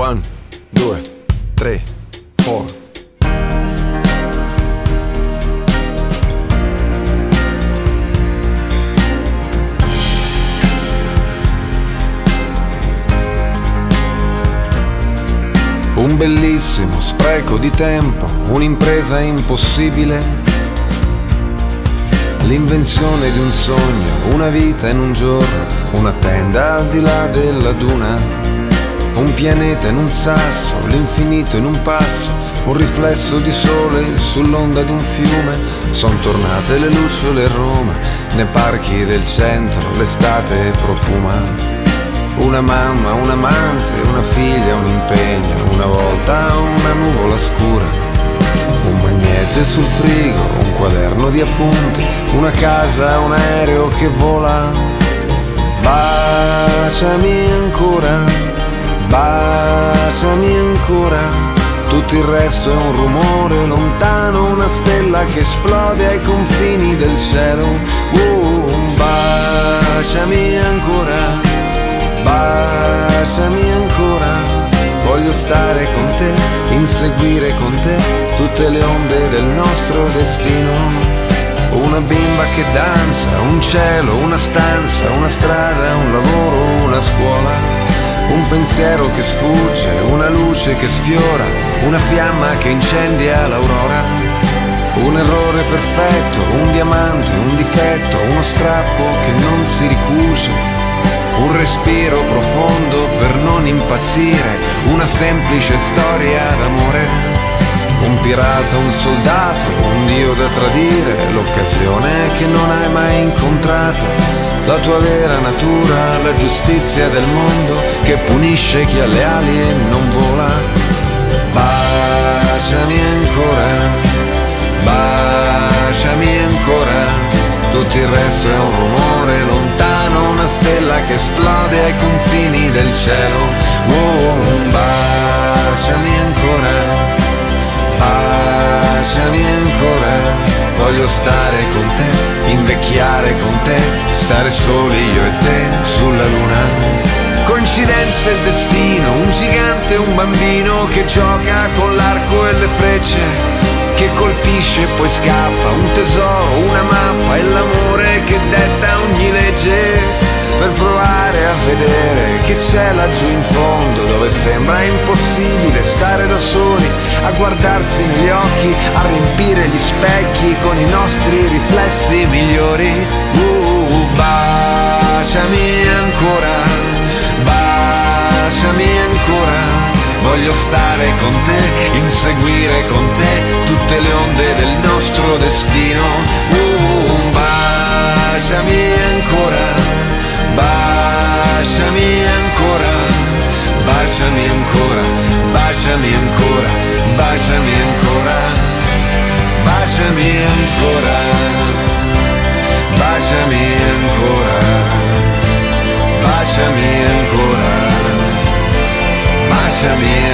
One, due, tre, four. Un bellissimo spreco di tempo, un'impresa impossibile. L'invenzione di un sogno, una vita in un giorno, una tenda al di là della duna. Un pianeta in un sasso, l'infinito in un passo, un riflesso di sole sull'onda di un fiume. Son tornate le lucciole a Roma, nei parchi del centro l'estate profuma. Una mamma, un amante, una figlia, un impegno, una volta una nuvola scura. Un magnete sul frigo, un quaderno di appunti, una casa, un aereo che vola. Baciami ancora, baciami ancora. Tutto il resto è un rumore lontano, una stella che esplode ai confini del cielo. Uh, baciami ancora baciami ancora. Voglio stare con te, inseguire con te tutte le onde del nostro destino. Una bimba che danza, un cielo, una stanza, una strada, un lavoro, una scuola. Un pensiero che sfugge, una luce che sfiora, una fiamma che incendia l'aurora. Un errore perfetto, un diamante, un difetto, uno strappo che non si ricuce, un respiro profondo per non impazzire, una semplice storia d'amore. Un pirata, un soldato, un dio da tradire, l'occasione che non hai mai incontrato, la tua vera natura, la giustizia del mondo che punisce chi ha le ali e non vola. Baciami ancora, baciami ancora, tutto il resto è un rumore lontano, una stella che esplode ai confini del cielo. Oh, baciami ancora, baciami ancora. Voglio stare con te, invecchiare con te, stare soli io e te sulla luna. Coincidenza e destino, un gigante e un bambino che gioca con l'arco e le frecce che colpisce e poi scappa, un tesoro, una mappa e l'amore che detta ogni legge per provare a vedere che c'è laggiù in fondo dove sembra impossibile stare da soli, a guardarsi negli occhi, a riempire gli specchi con i nostri riflessi migliori. Uh, baciami ancora, Voglio stare con te, inseguire con te tutte le onde del nostro destino. Uh, baciami ancora, baciami ancora, baciami ancora, baciami ancora, baciami ancora, baciami ancora, baciami ancora, baciami ancora. Baciami